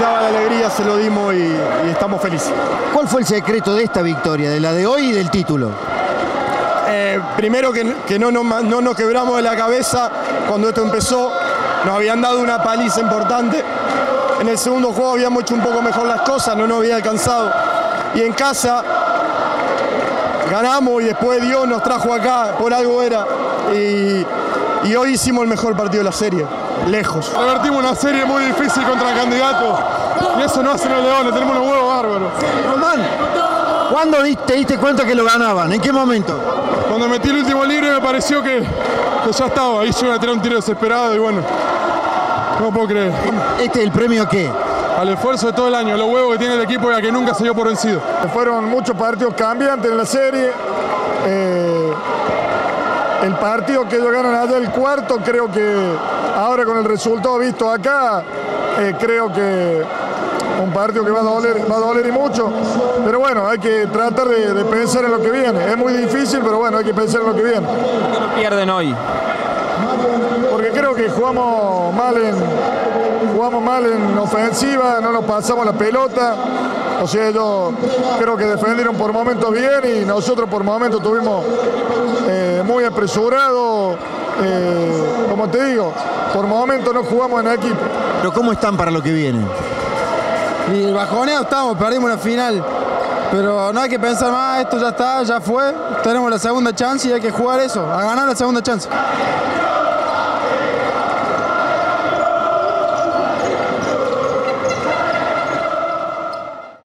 daba la alegría se lo dimos y, y estamos felices. ¿Cuál fue el secreto de esta victoria, de la de hoy y del título? Eh, primero que, que no, nos ma- no nos quebramos de la cabeza cuando esto empezó. Nos habían dado una paliza importante. En el segundo juego habíamos hecho un poco mejor las cosas, no nos había alcanzado. Y en casa ganamos y después Dios nos trajo acá, por algo era. Y, y hoy hicimos el mejor partido de la serie, lejos. Revertimos una serie muy difícil contra candidatos y eso no hacen los leones, tenemos unos huevos bárbaros. Román, ¿cuándo te diste cuenta que lo ganaban? ¿En qué momento? Cuando metí el último libre me pareció que, que ya estaba, ahí yo iba a tirar un tiro desesperado y bueno, no puedo creer. ¿Este es el premio a qué? Al esfuerzo de todo el año, los huevos que tiene el equipo y a que nunca se dio por vencido. Fueron muchos partidos cambiantes en la serie. Eh, el partido que ellos ganan allá, el cuarto, creo que ahora con el resultado visto acá, eh, creo que un partido que va a doler, va a doler y mucho. Pero bueno, hay que tratar de, de pensar en lo que viene. Es muy difícil, pero bueno, hay que pensar en lo que viene. ¿Por qué no pierden hoy? Porque creo que jugamos mal en jugamos mal en ofensiva, no nos pasamos la pelota. O sea, yo creo que defendieron por momentos bien y nosotros por momentos tuvimos eh, muy apresurado. eh, como te digo, por momentos no jugamos en equipo. ¿Pero cómo están para lo que viene? Y bajoneado estamos, perdimos la final. Pero no hay que pensar más, esto ya está, ya fue. Tenemos la segunda chance y hay que jugar eso, a ganar la segunda chance.